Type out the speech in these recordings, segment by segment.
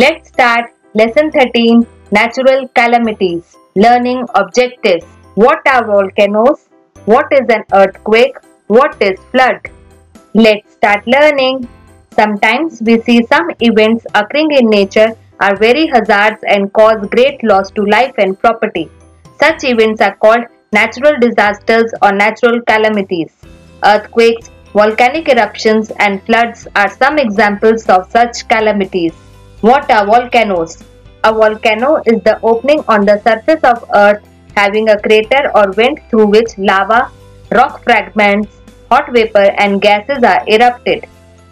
Let's start Lesson 13 Natural Calamities. Learning Objectives. What are volcanoes? What is an earthquake? What is flood? Let's start learning. Sometimes we see some events occurring in nature are very hazards and cause great loss to life and property. Such events are called natural disasters or natural calamities. Earthquakes, volcanic eruptions and floods are some examples of such calamities. What are volcanoes? A volcano is the opening on the surface of earth having a crater or vent through which lava, rock fragments, hot vapor and gases are erupted.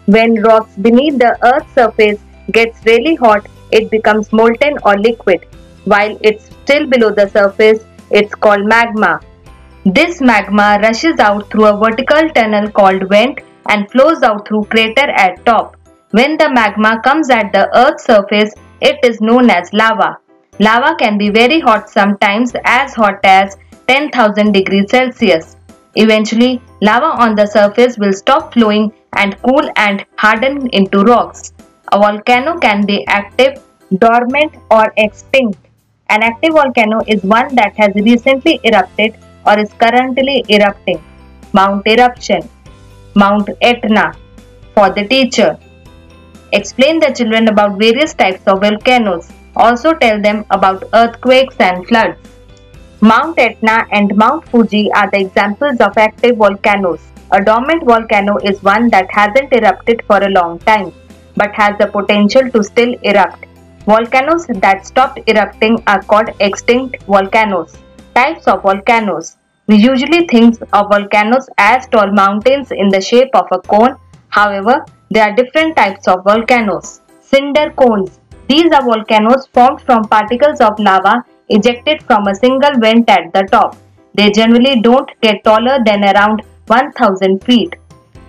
When rocks beneath the earth's surface gets really hot, it becomes molten or liquid. While it's still below the surface, it's called magma. This magma rushes out through a vertical tunnel called vent and flows out through crater at top. When the magma comes at the earth's surface, it is known as lava. Lava can be very hot sometimes as hot as 10,000 degrees Celsius. Eventually, lava on the surface will stop flowing and cool and harden into rocks. A volcano can be active, dormant or extinct. An active volcano is one that has recently erupted or is currently erupting. Mount Eruption Mount Etna For the teacher Explain the children about various types of volcanoes. Also tell them about earthquakes and floods. Mount Etna and Mount Fuji are the examples of active volcanoes. A dormant volcano is one that hasn't erupted for a long time but has the potential to still erupt. Volcanoes that stopped erupting are called extinct volcanoes. Types of volcanoes We usually think of volcanoes as tall mountains in the shape of a cone. However, there are different types of volcanoes. Cinder cones. These are volcanoes formed from particles of lava ejected from a single vent at the top. They generally don't get taller than around 1000 feet.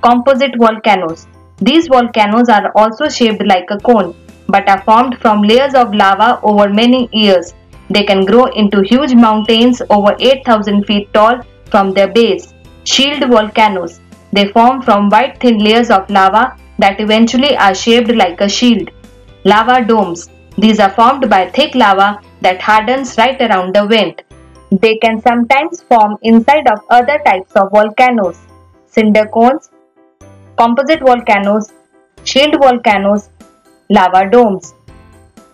Composite volcanoes. These volcanoes are also shaped like a cone but are formed from layers of lava over many years. They can grow into huge mountains over 8000 feet tall from their base. Shield volcanoes. They form from white thin layers of lava that eventually are shaped like a shield. Lava domes. These are formed by thick lava that hardens right around the vent. They can sometimes form inside of other types of volcanoes. Cinder cones, composite volcanoes, shield volcanoes, lava domes.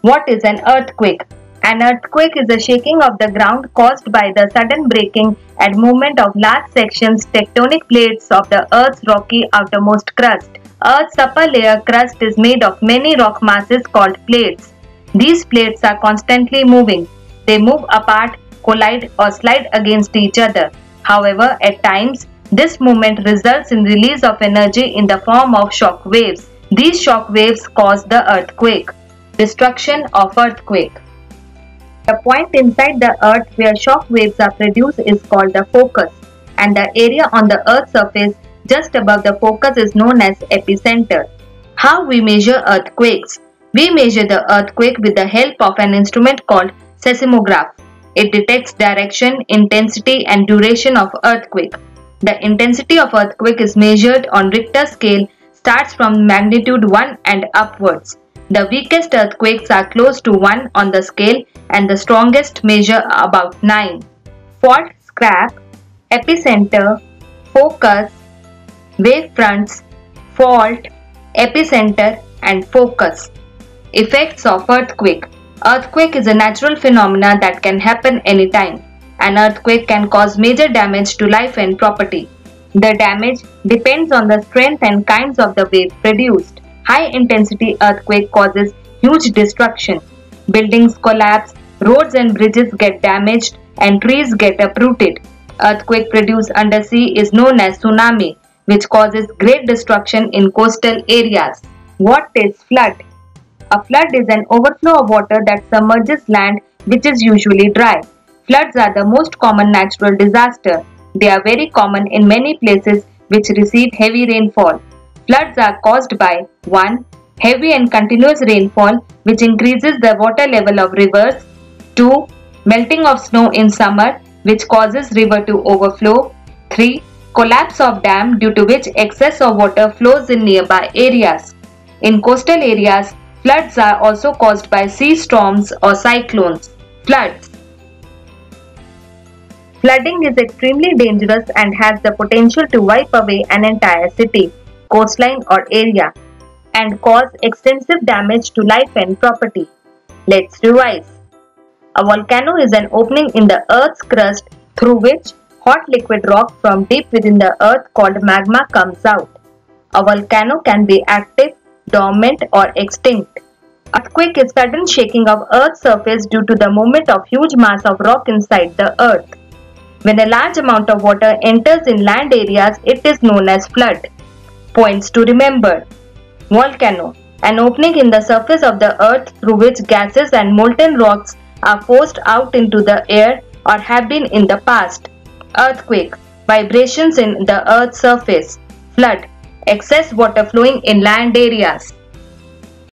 What is an earthquake? An earthquake is a shaking of the ground caused by the sudden breaking and movement of large sections tectonic plates of the Earth's rocky outermost crust. Earth's upper layer crust is made of many rock masses called plates. These plates are constantly moving. They move apart, collide or slide against each other. However, at times, this movement results in release of energy in the form of shock waves. These shock waves cause the earthquake. Destruction of earthquake. The point inside the earth where shock waves are produced is called the focus and the area on the earth's surface just above the focus is known as epicenter. How we measure earthquakes? We measure the earthquake with the help of an instrument called seismograph. It detects direction, intensity and duration of earthquake. The intensity of earthquake is measured on Richter scale starts from magnitude 1 and upwards. The weakest earthquakes are close to 1 on the scale and the strongest measure about 9. Fault scarp, epicenter, focus, wave fronts, fault, epicenter and focus. Effects of earthquake. Earthquake is a natural phenomena that can happen anytime. An earthquake can cause major damage to life and property. The damage depends on the strength and kinds of the wave produced. High intensity earthquake causes huge destruction. Buildings collapse, roads and bridges get damaged and trees get uprooted. Earthquake produced undersea is known as tsunami which causes great destruction in coastal areas. What is flood? A flood is an overflow of water that submerges land which is usually dry. Floods are the most common natural disaster. They are very common in many places which receive heavy rainfall. Floods are caused by 1. Heavy and continuous rainfall which increases the water level of rivers. 2. Melting of snow in summer which causes river to overflow. 3 collapse of dam due to which excess of water flows in nearby areas. In coastal areas, Floods are also caused by sea storms or cyclones. Floods. Flooding is extremely dangerous and has the potential to wipe away an entire city, coastline or area and cause extensive damage to life and property. Let's revise. A volcano is an opening in the earth's crust through which hot liquid rock from deep within the earth called magma comes out. A volcano can be active, dormant or extinct. Earthquake is sudden shaking of earth's surface due to the movement of huge mass of rock inside the earth. When a large amount of water enters in land areas, it is known as flood. Points to remember. Volcano. An opening in the surface of the earth through which gases and molten rocks are forced out into the air or have been in the past. Earthquake. Vibrations in the earth's surface. Flood. Excess water flowing in land areas.